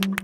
Bye.